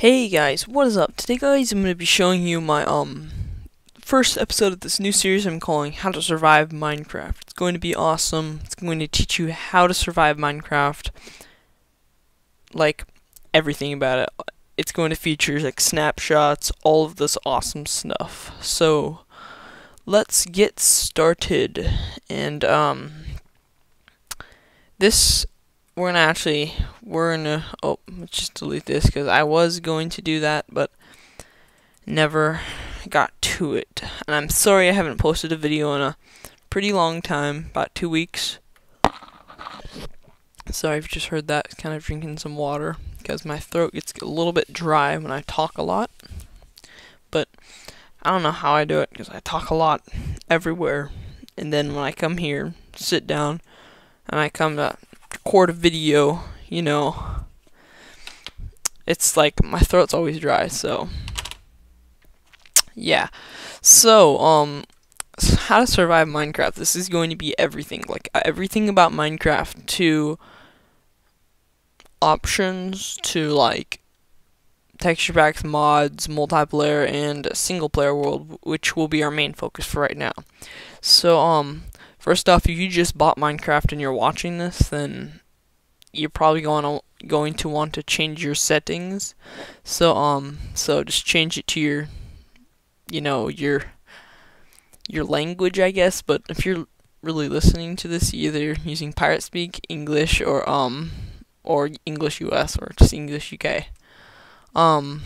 Hey guys, what is up? Today guys I'm going to be showing you my um first episode of this new series I'm calling How to Survive Minecraft. It's going to be awesome. It's going to teach you how to survive Minecraft. Like everything about it. It's going to feature like snapshots, all of this awesome stuff. So let's get started. And um this we're gonna actually we're gonna oh let's just delete this because I was going to do that but never got to it. And I'm sorry I haven't posted a video in a pretty long time about two weeks. Sorry if you just heard that kind of drinking some water because my throat gets a little bit dry when I talk a lot. But I don't know how I do it because I talk a lot everywhere. And then when I come here sit down and I come to record a video, you know, it's like my throat's always dry, so yeah. So, um how to survive Minecraft. This is going to be everything, like uh, everything about Minecraft to options to like texture packs, mods, multiplayer, and single player world, which will be our main focus for right now. So, um, First off, if you just bought Minecraft and you're watching this, then you're probably going to going to want to change your settings. So um so just change it to your you know, your your language, I guess, but if you're really listening to this either using Pirate Speak, English or um or English US or just English UK. Um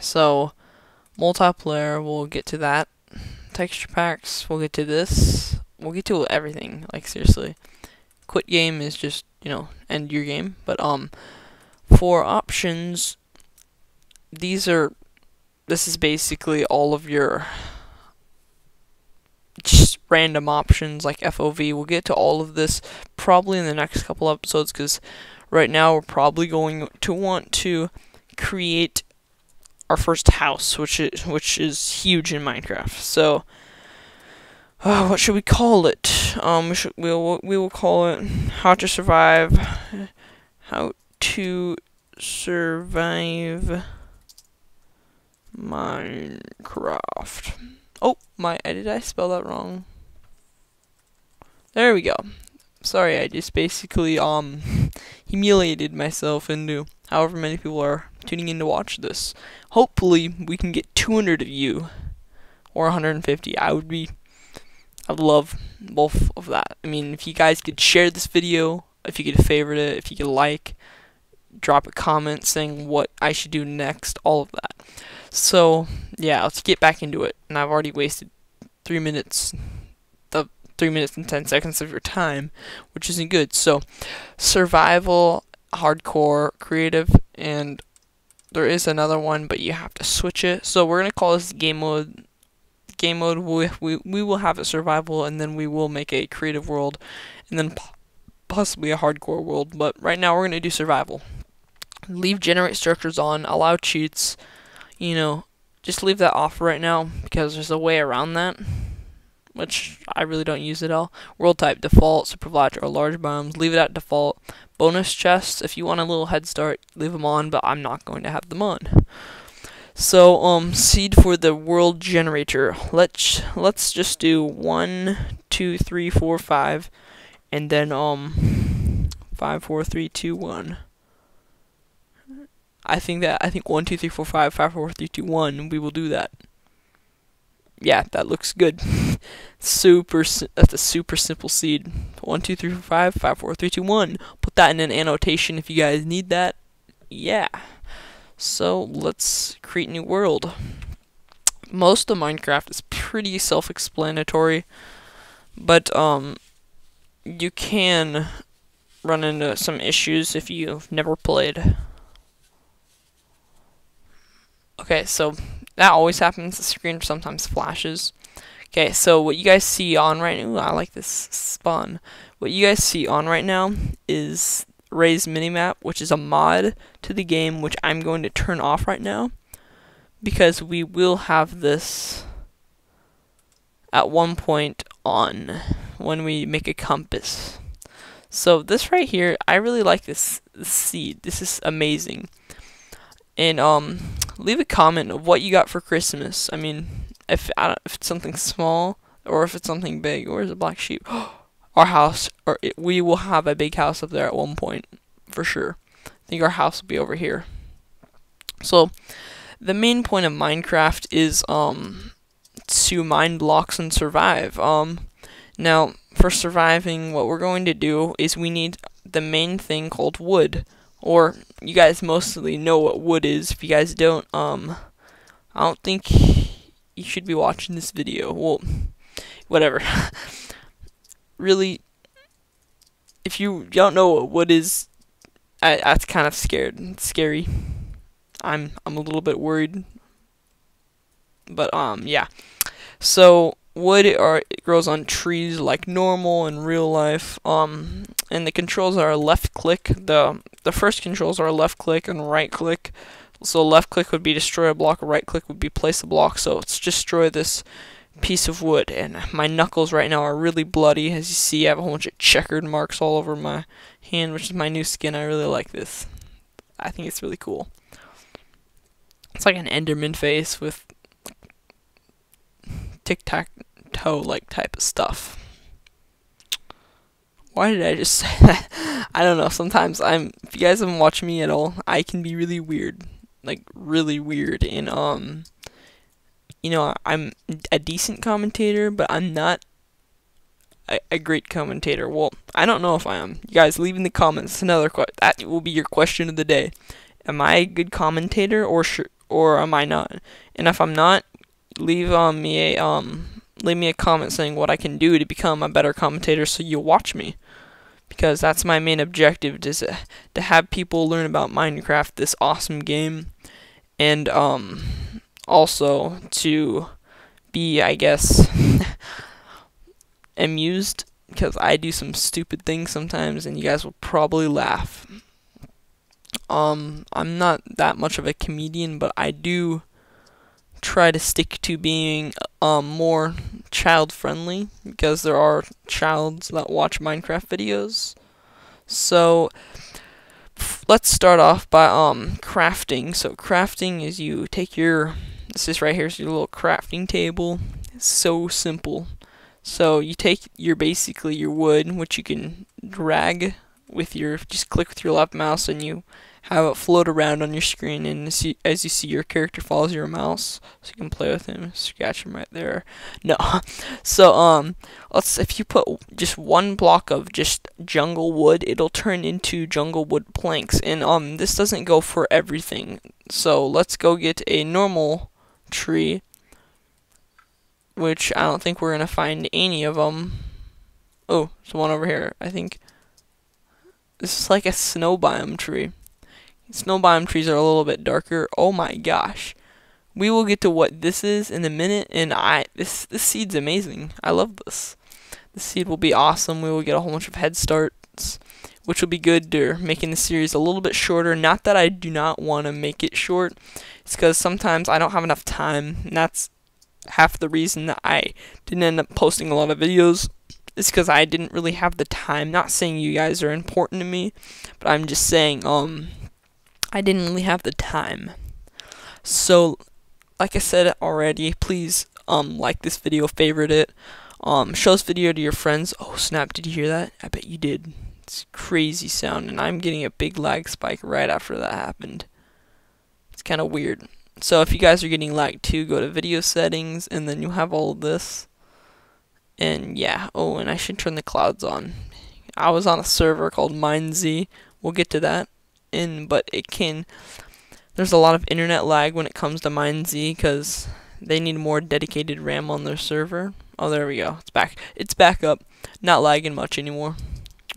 so multiplayer, we'll get to that. Texture packs, we'll get to this we'll get to everything. Like seriously, quit game is just you know end your game. But um, for options, these are this is basically all of your just random options like FOV. We'll get to all of this probably in the next couple episodes because right now we're probably going to want to create our first house, which is which is huge in Minecraft. So uh, what should we call it? Um, we should, we'll, we will call it How to Survive, How to Survive Minecraft. Oh, my, did I spell that wrong? There we go. Sorry, I just basically, um, humiliated myself into however many people are tuning in to watch this. Hopefully, we can get 200 of you, or 150. I would be I would love both of that. I mean, if you guys could share this video, if you could favorite it, if you could like, drop a comment saying what I should do next, all of that. So, yeah, let's get back into it. And I've already wasted three minutes, the three minutes and ten seconds of your time, which isn't good. So, survival, hardcore, creative, and there is another one, but you have to switch it. So, we're going to call this game mode game mode, we, we, we will have a survival, and then we will make a creative world, and then possibly a hardcore world. But right now, we're going to do survival. Leave generate structures on, allow cheats, you know, just leave that off right now, because there's a way around that which I really don't use at all. World type default, superflat or large biomes, leave it at default. Bonus chests, if you want a little head start, leave them on, but I'm not going to have them on. So, um, seed for the world generator. Let's let's just do one, two, three, four, five, and then um, five, four, three, two, one. I think that I think one, two, three, four, five, five, four, three, two, one. We will do that. Yeah, that looks good. super. That's a super simple seed. One, two, three, four, five, five, four, three, two, one. Put that in an annotation if you guys need that. Yeah. So let's create a new world. Most of Minecraft is pretty self-explanatory, but um, you can run into some issues if you've never played. Okay, so that always happens. The screen sometimes flashes. Okay, so what you guys see on right now, I like this spawn. What you guys see on right now is Rei's Minimap, which is a mod to the game, which I'm going to turn off right now because we will have this at one point on when we make a compass. So this right here, I really like this, this seed. This is amazing. and um, leave a comment of what you got for Christmas. I mean, if if it's something small or if it's something big. Where's the black sheep? our house, or it, we will have a big house up there at one point for sure. I think our house will be over here. So, the main point of Minecraft is um to mine blocks and survive. Um, now for surviving, what we're going to do is we need the main thing called wood, or you guys mostly know what wood is. If you guys don't, um, I don't think you should be watching this video. Well, whatever. really, if you don't know what wood is, I, that's kind of scared. Scary. I'm I'm a little bit worried. But um yeah. So wood are it grows on trees like normal in real life. Um and the controls are left click. The the first controls are left click and right click. So left click would be destroy a block, right click would be place a block. So let's destroy this piece of wood and my knuckles right now are really bloody. As you see I have a whole bunch of checkered marks all over my hand which is my new skin. I really like this. I think it's really cool. It's like an enderman face with tic-tac-toe like type of stuff. Why did I just say that? I don't know. Sometimes I'm if you guys haven't watched me at all I can be really weird. Like really weird and um you know, I'm a decent commentator, but I'm not a, a, great commentator. Well, I don't know if I am. You guys, leave in the comments. Another question. That will be your question of the day. Am I a good commentator, or or am I not? And if I'm not, leave um, me a um leave me a comment saying what I can do to become a better commentator, so you'll watch me. Because that's my main objective is to have people learn about Minecraft, this awesome game, and um also to be, I guess, amused because I do some stupid things sometimes, and you guys will probably laugh. Um, I'm not that much of a comedian, but I do try to stick to being um more child friendly because there are childs that watch Minecraft videos. So let's start off by um crafting. So crafting is you take your this is right here is your little crafting table. It's so simple. So you take your basically your wood, which you can drag with your just click with your left mouse and you have it float around on your screen and as you, as you see your character follows your mouse. So you can play with him. Scratch him right there. No. So um let's if you put just one block of just jungle wood it'll turn into jungle wood planks. And um this doesn't go for everything. So let's go get a normal tree, which I don't think we're going to find any of them. Oh, there's one over here. I think this is like a snow biome tree. Snow biome trees are a little bit darker. Oh my gosh. We will get to what this is in a minute, and I this this seed's amazing. I love this. The seed will be awesome. We will get a whole bunch of head starts, which will be good to making the series a little bit shorter. Not that I do not want to make it short. It's because sometimes I don't have enough time, and that's half the reason that I didn't end up posting a lot of videos. It's because I didn't really have the time. Not saying you guys are important to me, but I'm just saying, um, I didn't really have the time. So, like I said already, please, um, like this video, favorite it, um, show this video to your friends. Oh snap! Did you hear that? I bet you did. It's crazy sound, and I'm getting a big lag spike right after that happened It's kind of weird. So if you guys are getting lag too, go to video settings and then you have all of this. And yeah, oh, and I should turn the clouds on. I was on a server called MineZ. We'll get to that. In but it can there's a lot of internet lag when it comes to MineZ because they need more dedicated RAM on their server. Oh, there we go. It's back. It's back up. Not lagging much anymore.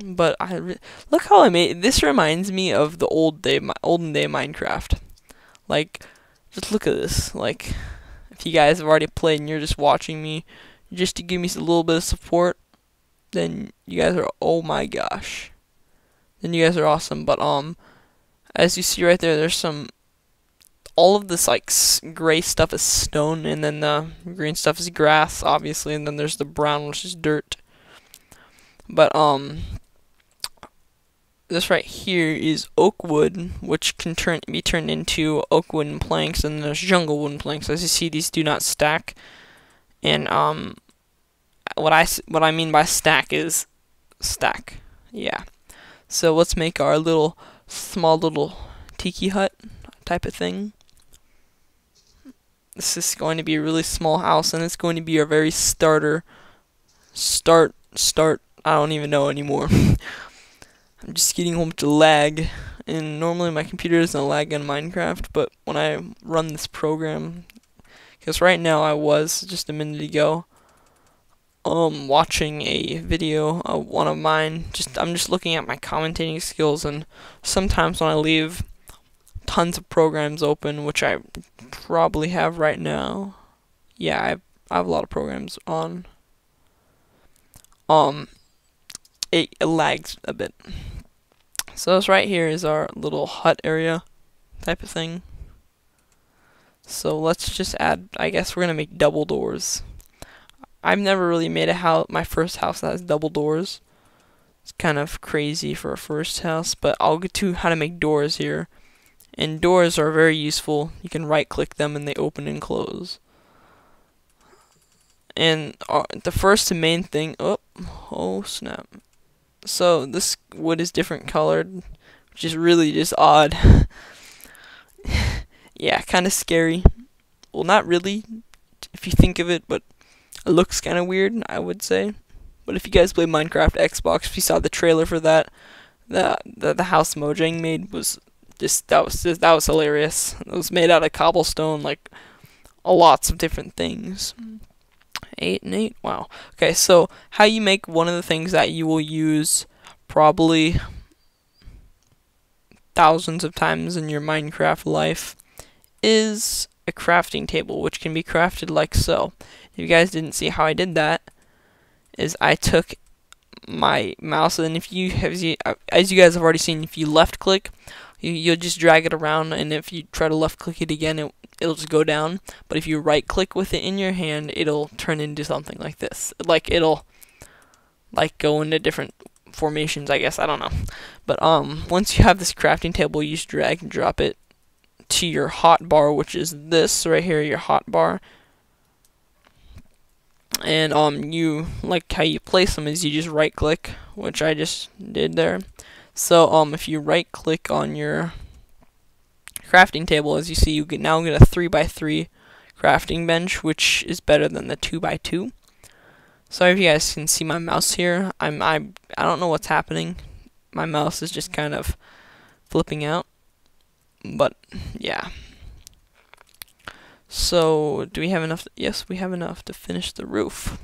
But I look how I made. This reminds me of the old day, my olden day Minecraft. Like, just look at this. Like, if you guys have already played and you're just watching me just to give me a little bit of support, then you guys are, oh my gosh. Then you guys are awesome. But, um, as you see right there, there's some, all of this, like, gray stuff is stone, and then the green stuff is grass, obviously, and then there's the brown, which is dirt. But, um, this right here is oak wood, which can turn be turned into oak wooden planks, and there's jungle wooden planks. As you see, these do not stack. And um, what I what I mean by stack is stack. Yeah. So let's make our little small little tiki hut type of thing. This is going to be a really small house, and it's going to be our very starter. Start start. I don't even know anymore. I'm just getting home to lag, and normally my computer doesn't lag in Minecraft, but when I run this program, because right now I was just a minute ago, um, watching a video of one of mine. Just I'm just looking at my commentating skills, and sometimes when I leave tons of programs open, which I probably have right now, yeah, I have, I have a lot of programs on. Um, it, lags a bit. So this right here is our little hut area type of thing. So let's just add, I guess we're going to make double doors. I've never really made a house, my first house that has double doors. It's kind of crazy for a first house, but I'll get to how to make doors here. And doors are very useful. You can right click them and they open and close. And uh, the first and main thing, oh, oh snap. So this wood is different colored, which is really just odd. yeah, kind of scary. Well, not really, if you think of it, but it looks kind of weird, I would say. But if you guys play Minecraft Xbox, if you saw the trailer for that, the the, the house Mojang made was just that was just, that was hilarious. It was made out of cobblestone, like a lots of different things. Mm. Eight and eight. Wow. Okay, so how you make one of the things that you will use probably thousands of times in your Minecraft life is a crafting table, which can be crafted like so. If you guys didn't see how I did that, is I took my mouse and if you have uh, as you guys have already seen, if you left click, you, you'll just drag it around, and if you try to left click it again, it it'll just go down. But if you right click with it in your hand, it'll turn into something like this. Like it'll like go into different formations, I guess. I don't know. But um once you have this crafting table, you just drag and drop it to your hot bar, which is this right here, your hot bar. And um you like how you place them is you just right click, which I just did there. So um if you right click on your crafting table, as you see, you get now get a 3x3 crafting bench, which is better than the 2x2. Sorry if you guys can see my mouse here. I'm I I don't know what's happening. My mouse is just kind of flipping out. But yeah. So, do we have enough? yes, we have enough to finish the roof.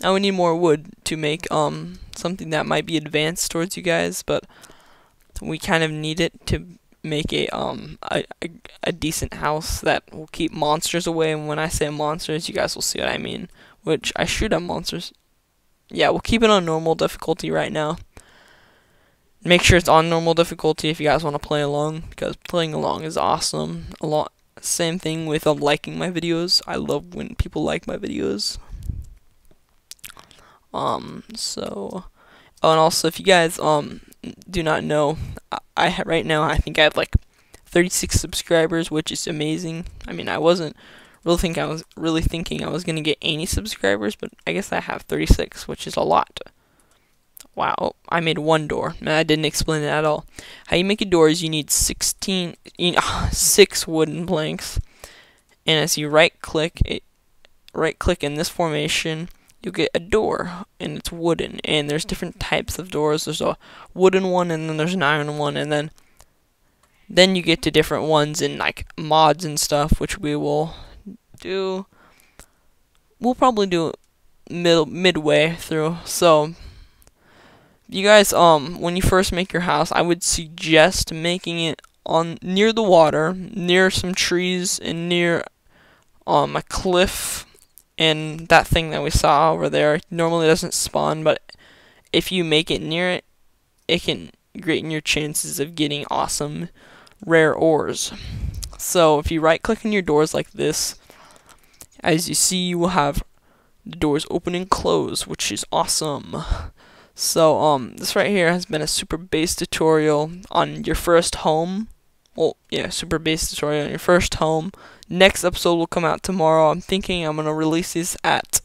Now we need more wood to make um something that might be advanced towards you guys, but we kind of need it to make a um a, a, a decent house that will keep monsters away. And when I say monsters, you guys will see what I mean. Which I shoot at monsters. Yeah, we'll keep it on normal difficulty right now. Make sure it's on normal difficulty if you guys want to play along, because playing along is awesome. A lot. Same thing with um, liking my videos. I love when people like my videos. Um. So. Oh, and also if you guys um do not know, I, I right now I think I have like 36 subscribers, which is amazing. I mean, I wasn't really think I was really thinking I was gonna get any subscribers, but I guess I have 36, which is a lot. Wow, I made one door. Man, I didn't explain it at all. How you make a door is you need 16, you know, six wooden planks, and as you right click it, right click in this formation, you get a door and it's wooden and there's different types of doors. There's a wooden one and then there's an iron one and then then you get to different ones in like mods and stuff which we will do we'll probably do mid midway through. So you guys um when you first make your house I would suggest making it on near the water near some trees and near um a cliff and that thing that we saw over there normally doesn't spawn, but if you make it near it, it can greaten your chances of getting awesome rare ores. So if you right click on your doors like this, as you see you will have the doors open and close, which is awesome. So um, this right here has been a super base tutorial on your first home. Well, yeah, super base tutorial on your first home. Next episode will come out tomorrow. I'm thinking I'm gonna release this at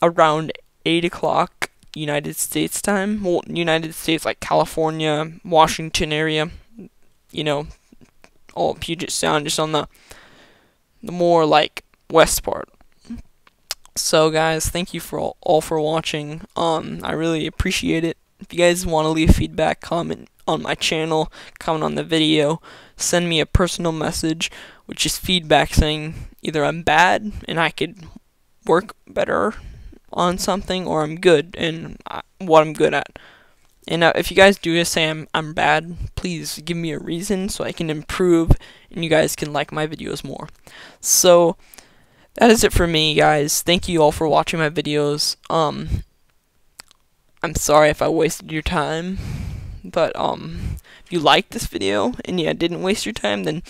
around eight o'clock United States time. Well, United States like California, Washington area. You know, all Puget Sound, just on the the more like west part. So guys, thank you for all, all for watching. Um, I really appreciate it. If you guys want to leave feedback, comment on my channel, comment on the video, send me a personal message, which is feedback saying either I'm bad and I could work better on something, or I'm good and I, what I'm good at. And uh, if you guys do say I'm, I'm bad, please give me a reason so I can improve and you guys can like my videos more. So, that is it for me, guys. Thank you all for watching my videos. Um, I'm sorry if I wasted your time, but um, if you liked this video and yeah, didn't waste your time, then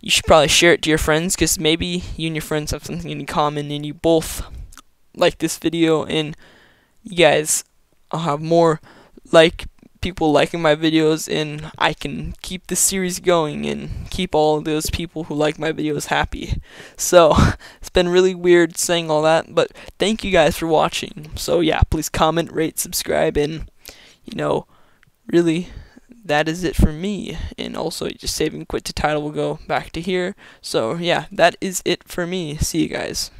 you should probably share it to your friends because maybe you and your friends have something in common and you both like this video and you guys I'll have more like people liking my videos and I can keep this series going and keep all those people who like my videos happy. So, it's been really weird saying all that, but thank you guys for watching. So yeah, please comment, rate, subscribe, and, you know, really, that is it for me. And also, just saving quit to title will go back to here. So yeah, that is it for me. See you guys.